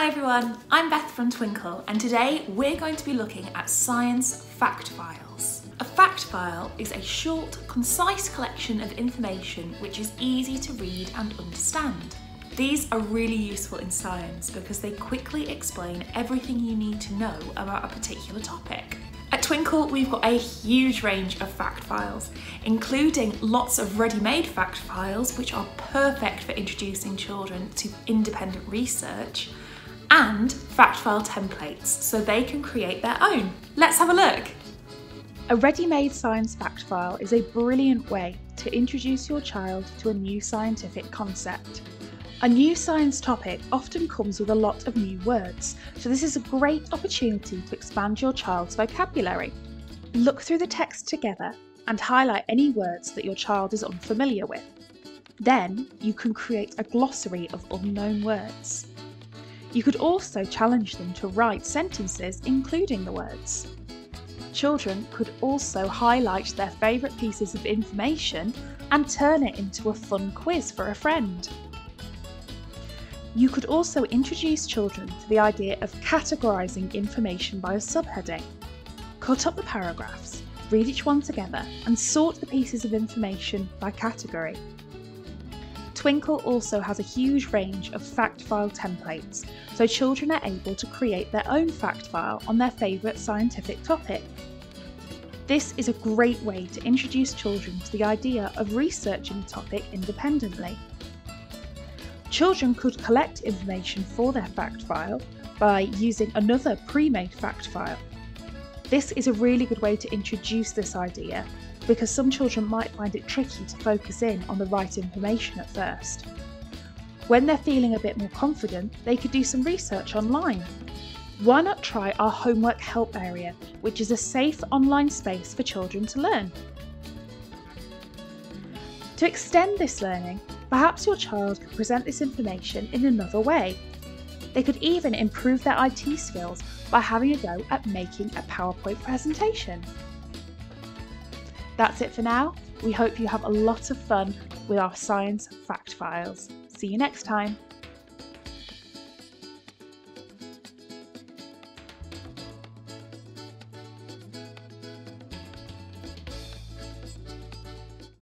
Hi everyone, I'm Beth from Twinkl and today we're going to be looking at science fact files. A fact file is a short, concise collection of information which is easy to read and understand. These are really useful in science because they quickly explain everything you need to know about a particular topic. At Twinkl, we've got a huge range of fact files, including lots of ready-made fact files, which are perfect for introducing children to independent research, and fact file templates so they can create their own. Let's have a look. A ready-made science fact file is a brilliant way to introduce your child to a new scientific concept. A new science topic often comes with a lot of new words, so this is a great opportunity to expand your child's vocabulary. Look through the text together and highlight any words that your child is unfamiliar with. Then you can create a glossary of unknown words. You could also challenge them to write sentences including the words. Children could also highlight their favourite pieces of information and turn it into a fun quiz for a friend. You could also introduce children to the idea of categorising information by a subheading. Cut up the paragraphs, read each one together, and sort the pieces of information by category. Twinkl also has a huge range of fact file templates, so children are able to create their own fact file on their favourite scientific topic. This is a great way to introduce children to the idea of researching a topic independently. Children could collect information for their fact file by using another pre-made fact file. This is a really good way to introduce this idea because some children might find it tricky to focus in on the right information at first. When they're feeling a bit more confident, they could do some research online. Why not try our homework help area, which is a safe online space for children to learn? To extend this learning, perhaps your child could present this information in another way. They could even improve their IT skills by having a go at making a PowerPoint presentation. That's it for now. We hope you have a lot of fun with our science fact files. See you next time.